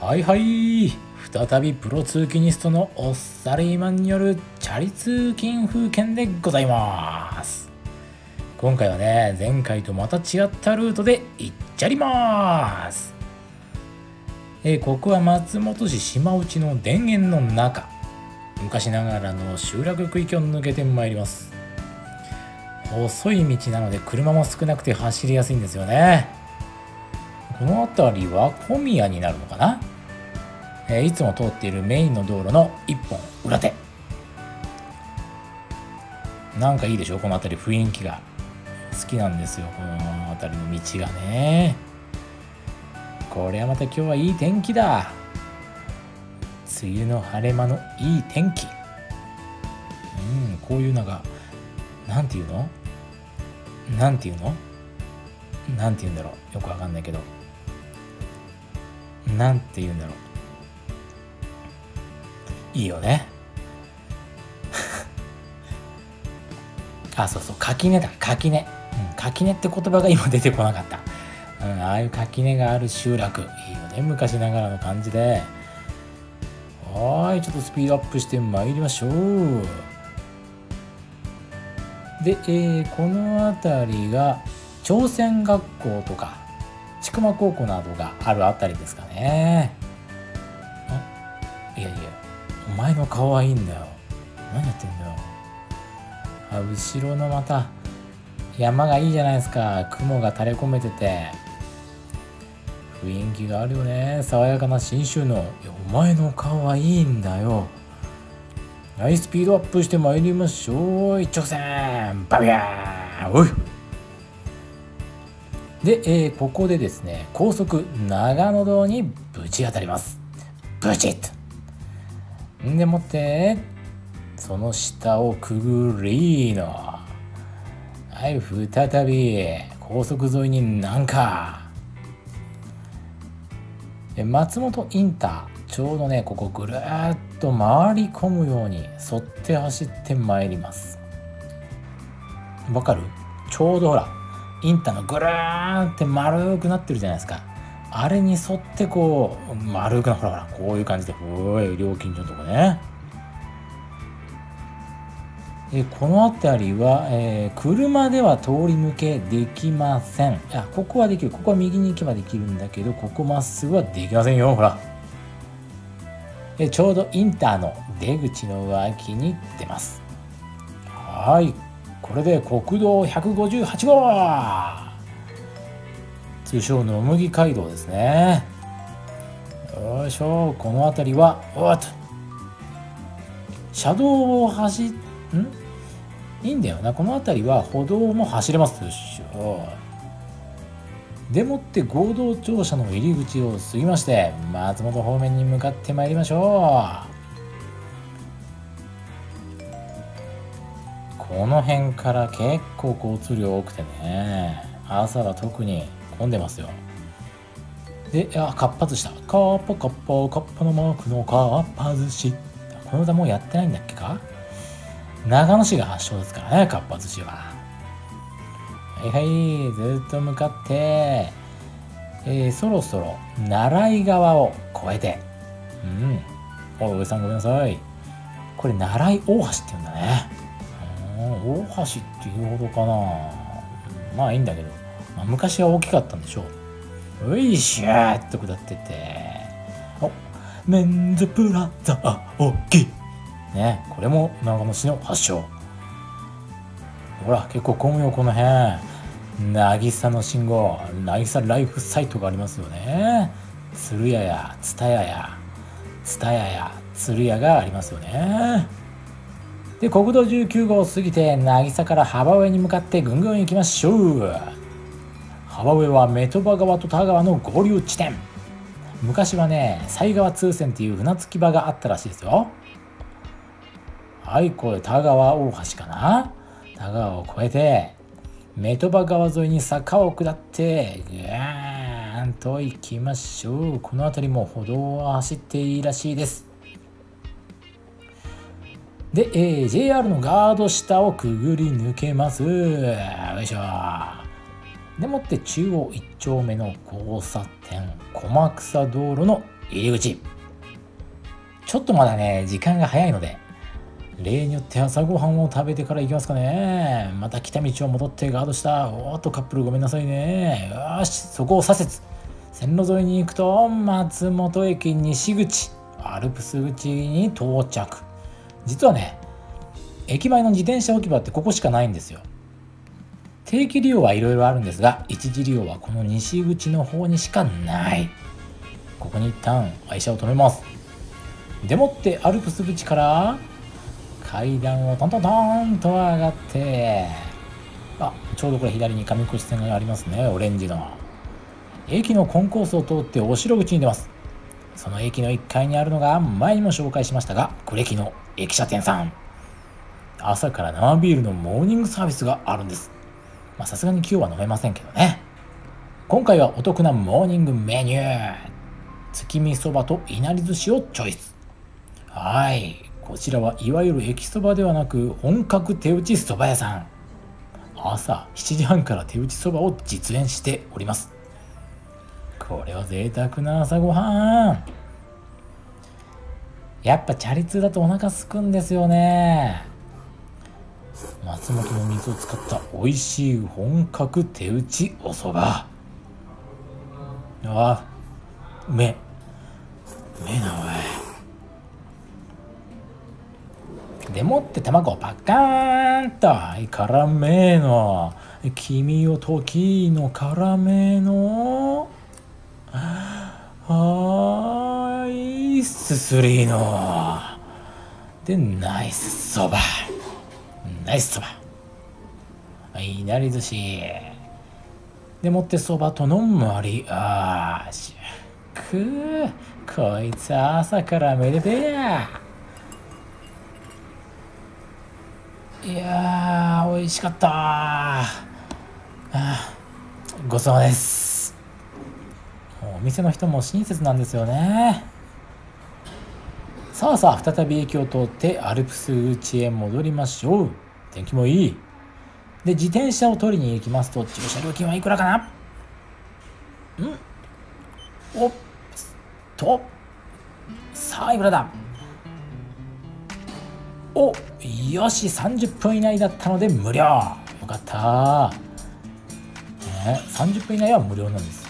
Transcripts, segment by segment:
はいはい。再びプロ通勤ニストのおっさりマンによるチャリ通勤風景でございます。今回はね前回とまた違ったルートで行っちゃります。え、ここは松本市島内の田園の中。昔ながらの集落区域を抜けてまいります。細い道なので車も少なくて走りやすいんですよね。この辺りは小宮になるのかな、え、いつも通っているメインの道路の一本裏手。なんかいいでしょ？この辺り雰囲気が。好きなんですよこの辺りの道がね。これはまた今日はいい天気だ。梅雨の晴れ間のいい天気。うんこういうのが何て言うの？何て言うの？何て言うんだろう。よくわかんないけど。なんて言うんだろう。いいよね。あそうそう。垣根だ。垣根、うん、垣根って言葉が今出てこなかった、うん、ああいう垣根がある集落。いいよね。昔ながらの感じで。はい。ちょっとスピードアップしてまいりましょう。で、えー、この辺りが朝鮮学校とか千曲高校などがあるあたりですかね。の顔はいいんだよ。何やってんだよ。あ後ろのまた山がいいじゃないですか。雲が垂れ込めてて。雰囲気があるよね。爽やかな信州の。いやお前の顔はいいんだよ。はいスピードアップしてまいりましょう。一直線。バビャーおい。で、えー、ここでですね高速長野道にぶち当たります。ブチッと。んでもってその下をくぐりのはい再び高速沿いに南下松本インターちょうどねここぐるっと回り込むように沿って走ってまいります。わかる？ちょうどほらインターのぐるーって丸くなってるじゃないですか。あれに沿ってこう丸くなほらほらこういう感じでおい料金所のとこね。えこの辺りは、えー、車では通り抜けできません。あここはできる。ここは右に行けばできるんだけどここまっすぐはできませんよほら。えちょうどインターの出口の脇に出ます。はい。これで国道158号通称野麦街道ですね。よいしょ。この辺りはおっと。車道を走ん？いいんだよな。この辺りは歩道も走れますでしょでもって合同庁舎の入り口を過ぎまして松本方面に向かってまいりましょう。この辺から結構交通量多くてね。朝は特に混んでますよ。であかっぱ寿司だかっぱかっぱかっぱのマークのかっぱ寿司。この歌もうやってないんだっけか？長野市が発祥ですからねかっぱ寿司は。はいはいずっと向かって。えー、そろそろ習い川を越えて。うん。おい上さんごめんなさい。これ習い大橋って言うんだね。大橋っていうほどかな。まあいいんだけど、まあ、昔は大きかったんでしょう。ういしゃーっと下ってて。おメンズプラザ大きい。ねこれも長野市の発祥ほら結構混むよこの辺。渚の信号。渚ライフサイトがありますよね。鶴屋や蔦屋や。蔦屋や鶴屋がありますよね。で国道19号を過ぎて渚から幅上に向かってぐんぐん行きましょう。幅上はメトバ川と田川の合流地点。昔はね犀川通船っていう船着き場があったらしいですよ。はいこれ田川大橋かな。田川を越えてメトバ川沿いに坂を下ってぐーんと行きましょう。この辺りも歩道を走っていいらしいです。で、えー、JR のガード下をくぐり抜けます。よいしょ。でもって中央1丁目の交差点、駒草道路の入り口。ちょっとまだね時間が早いので例によって朝ごはんを食べてから行きますかね。また来た道を戻ってガードした。おっとカップルごめんなさいね。よしそこを左折。線路沿いに行くと松本駅西口。アルプス口に到着。実はね駅前の自転車置き場ってここしかないんですよ。定期利用はいろいろあるんですが一時利用はこの西口の方にしかない。ここに一旦愛車を止めます。でもってアルプス口から階段をトントントンと上がってあちょうどこれ左に上越線がありますねオレンジの。駅のコンコースを通ってお城口に出ます。その駅の1階にあるのが前にも紹介しましたが呉木の駅舎店さん。朝から生ビールのモーニングサービスがあるんです。まさすがに今日は飲めませんけどね。今回はお得なモーニングメニュー。月見そばといなり寿司をチョイス。はい。こちらはいわゆる駅そばではなく本格手打ちそば屋さん。朝7時半から手打ちそばを実演しております。これは贅沢な朝ごはん。やっぱチャリ通だとお腹すくんですよね。松本の水を使った美味しい本格手打ちお蕎麦。ああうめうめえなおいでもって卵をパカーンと。絡めの。君を時の絡めの。あいすすりの。でナイスそばナイスそばいなり寿司でもってそばとのマリアージュくこいつ朝からめでてやいやー美味しかった。あごちそうさまです。お店の人も親切なんですよね。さあさあ再び駅を通ってアルプス口へ戻りましょう。天気もいい。で自転車を取りに行きますと駐車料金はいくらかな？ん？おっとさあいくらだ？およし30分以内だったので無料。よかった、ね、30分以内は無料なんです。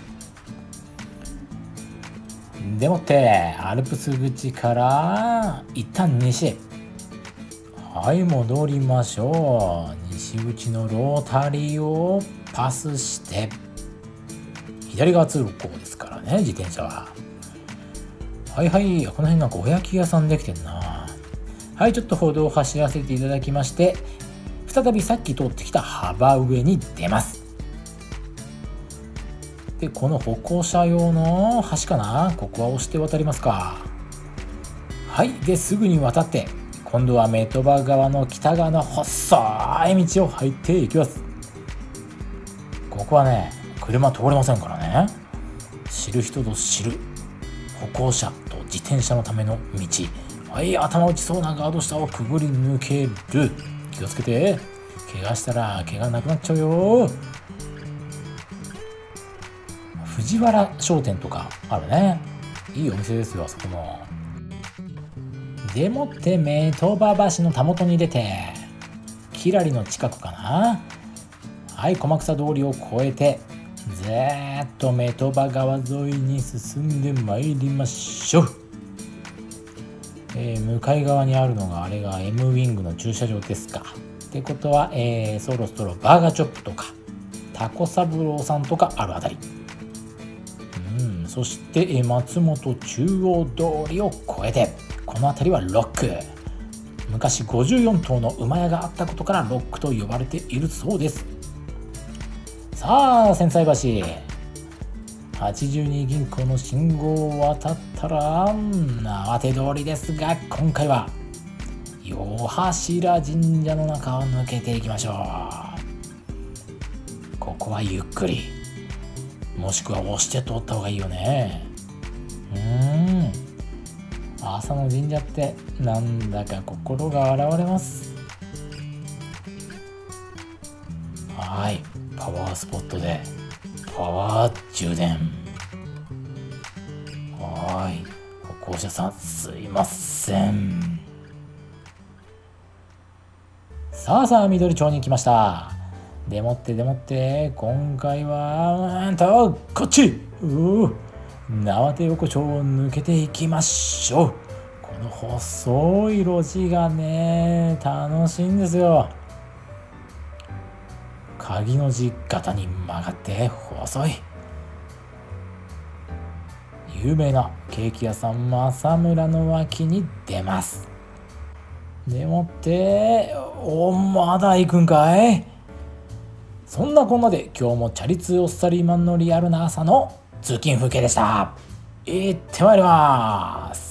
でもってアルプス口から一旦西はい戻りましょう。西口のロータリーをパスして。左側通路こうですからね自転車は。はいはいこの辺なんかお焼き屋さんできてんな。はいちょっと歩道を走らせていただきまして再びさっき通ってきた幅上に出ます。でこの歩行者用の橋かな？ここは押して渡りますか。はいですぐに渡って。今度はメトバ川の北側の細い道を入っていきます。ここはね車通れませんからね。知る人ぞ知る歩行者と自転車のための道。はい頭打ちそうなガード下をくぐり抜ける。気をつけて。怪我したら怪我なくなっちゃうよ。藤原商店とかあるね。いいお店ですよあそこもでもってメトバ橋のたもとに出てキラリの近くかな。はい駒草通りを越えてずーっとメトバ川沿いに進んでまいりましょう、えー、向かい側にあるのがあれが M ウィングの駐車場ですか。ってことは、えー、そろそろバーガーチョップとかタコ三郎さんとかあるあたり。うんそして松本中央通りを越えて。この辺りはロック。昔54頭の馬屋があったことからロックと呼ばれているそうです。さあ千歳橋。82銀行の信号を渡ったら慌て通りですが今回は八柱神社の中を抜けていきましょう。ここはゆっくり。もしくは押して通った方がいいよね。朝の神社ってなんだか心が洗われます。はい。パワースポットで。パワー充電。はい。校舎さんすいません。さあさあ緑町に来ました。でもってでもって今回はうんとこっち。う縄手横丁を抜けていきましょう。この細い路地がね楽しいんですよ。鍵の字型に曲がって細い。有名なケーキ屋さん正村の脇に出ます。でもっておまだ行くんかい？そんなこんなで今日もチャリ通おっさりマンのリアルな朝の通勤風景でした。行ってまいります。